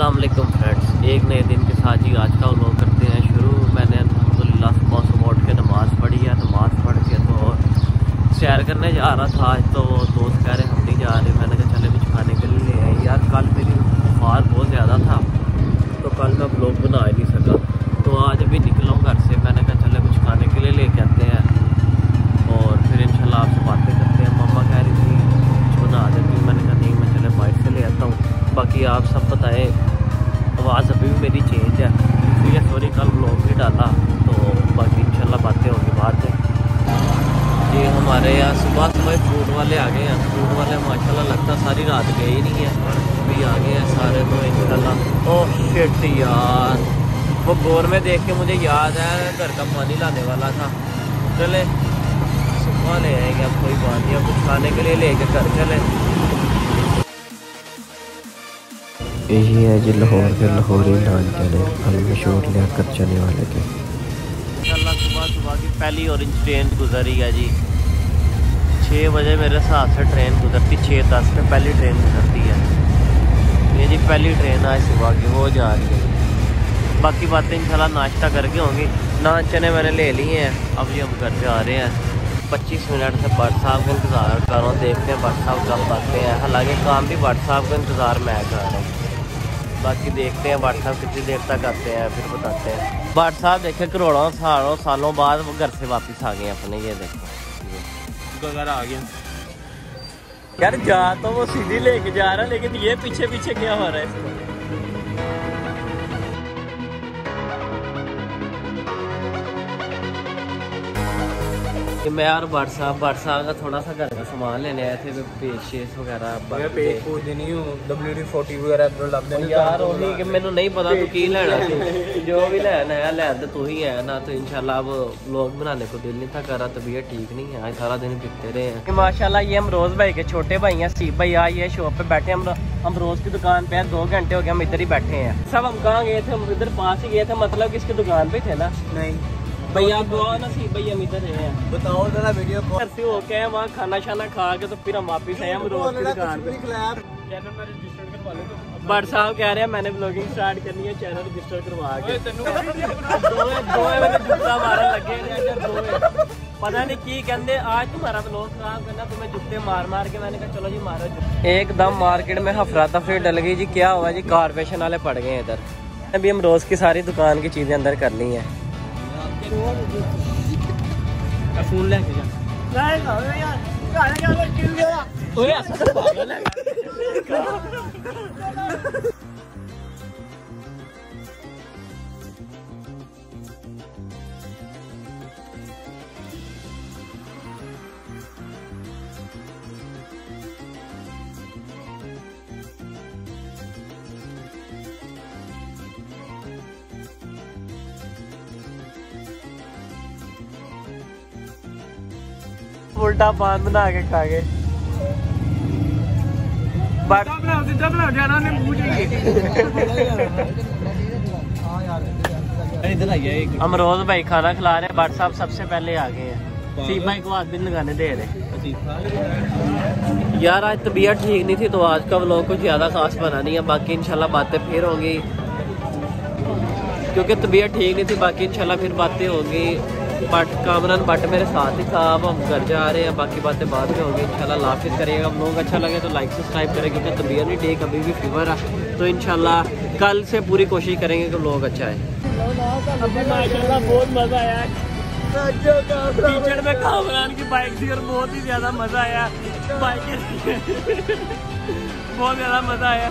वालेकुम फ्रेंड्स एक नए दिन के साथ ही आज का व्लॉग करते हैं शुरू। मैंने अलहमदिल्ला सुबह सुबह उठ के नमाज़ पढ़ी है। नमाज़ पढ़ के तो सैर करने जा रहा था। आज तो दोस्त कह रहे हम नहीं जा रहे। मैंने कहा, चले कुछ खाने के लिए ले यार कल मेरी बुखार बहुत ज़्यादा था। तो कल मैं ब्लॉग बना वाले आ गए हैं। फ्रूट वाले माशाल्लाह लगता सारी रात गए ही नहीं है। अभी आ गए हैं सारे तो इंशाल्लाह। ओह शिट यार। वो बोर में देख के मुझे याद है घर का पानी लाने वाला था। चले सुबह ले आएँगे अब कोई बात नहीं अब कुछ खाने के लिए लेके घर चले। यही है जी लाहौर के लाहौरी नान चने हम मशहूर लियाकत चने वाले इंशाल्लाह सुबह सुबह की पहली ऑरेंज ट्रेन गुजरी है जी। छः बजे मेरे हिसाब से ट्रेन गुजरती, छः दस पे पहली ट्रेन गुजरती है। ये जी पहली ट्रेन आज सुबह की, वो जा रही है। बाकी बातें इंशाल्लाह नाश्ता करके होंगी। नान चने मैंने ले लिए हैं, अब जी हम घर जा रहे हैं। पच्चीस मिनट से भट्ट साहब का इंतज़ार कर रहा हूँ, देखते हैं भट्ट साहब कब आते हैं। हालाँकि काम भी भट्ट साहब का इंतज़ार मैं कर रहा हूँ। बाकी देखते हैं भट्ट साहब कितनी देर तक आते हैं, फिर बताते हैं। भट्ट साहब देखे करोड़ों सालों सालों बाद घर से वापस आ गए अपने, ये देखो। आ गया। यार, जा तो वो सीधी लेके जा रहा है, लेकिन ये पीछे पीछे क्या हो रहा है कि मैं यार भट्ट साहब भट्ट साहब का थोड़ा सा घर का सामान लेने आए थे पेज शेस वगैरह पेज पूज देनी डब्ल्यू डी फोर्टी वगैरह इधर ਲੱਭ ਦੇਣੀ ਯਾਰ ਉਹੀ ਕਿ ਮੈਨੂੰ ਨਹੀਂ ਪਤਾ ਤੂੰ ਕੀ ਲੈਣਾ ਸੀ ਜੋ भी ਲੈਣਾ है ਲੈ ਤੇ तू ही है ना तो इंशाल्लाह अब व्लॉग बनाने को दिल नहीं था कर रहा तबीयत ठीक नहीं है आज सारा दिन पीते रहे हैं माशाल्लाह ये हम रोज भाई के छोटे भाई हैं सीप भाई आए ये शॉप पे बैठे हम हम रोज की दुकान पे हैं दो घंटे हो गए हम इधर ही बैठे हैं सब हम कहाँ गए थे हम इधर पास ही गए थे मतलब कि इसकी दुकान पे थे ना नहीं भैया दुआ नसीब भाई हम इधर हैं बताओ जरा वीडियो कॉल घर से होके आए वहाँ खाना शाना खा के तो फिर हम वापिस आए हम रोज की दुकान पे। बट साहब कह रहे हैं मैंने ब्लॉगिंग स्टार्ट करनी है चैनल रजिस्टर करवा के। दोवे जुत्ता मारन लगे पता नहीं की कहते आज तुम्हारा ब्लॉग खराब करना तुम्हें जुत्ते मार मार के मैंने कहा चलो जी मारो एकदम मार्केट में हफरा तफरी डल गई जी क्या हुआ जी कारपोरेशन वाले पड़ गए इधर। अभी हम रोज की सारी दुकान की चीज़ें अंदर कर ली हैं। फ़ोन लेके जा ओए उल्टा पान बना के खा गए अमरोज भाई खाना खिला रहे बट साहब सबसे पहले आ गए हैं। सी भाई को भी लगाने दे रहे यार आज तबीयत ठीक नहीं थी तो आज का व्लॉग कुछ ज़्यादा खास बना नहीं है। बाकी इंशाल्लाह बातें फिर होंगी। क्योंकि तबीयत ठीक नहीं थी बाकी इंशाल्लाह फिर बातें होंगी। बट कामरान, बट मेरे साथ ही था अब हम घर जा रहे हैं, बाकी बातें बाद में होंगी, इंशाल्लाह लाफिज करिएगा। हम लोग अच्छा लगे तो लाइक सब्सक्राइब करें, क्योंकि तबीयत नहीं ठीक, अभी भी फीवर है तो इंशाल्लाह कल से पूरी कोशिश करेंगे कि लोग अच्छा है बहुत मज़ा आया। में कामरान की बाइक थी और बहुत ही ज़्यादा मज़ा आया। बाइक बहुत ज़्यादा मज़ा आया।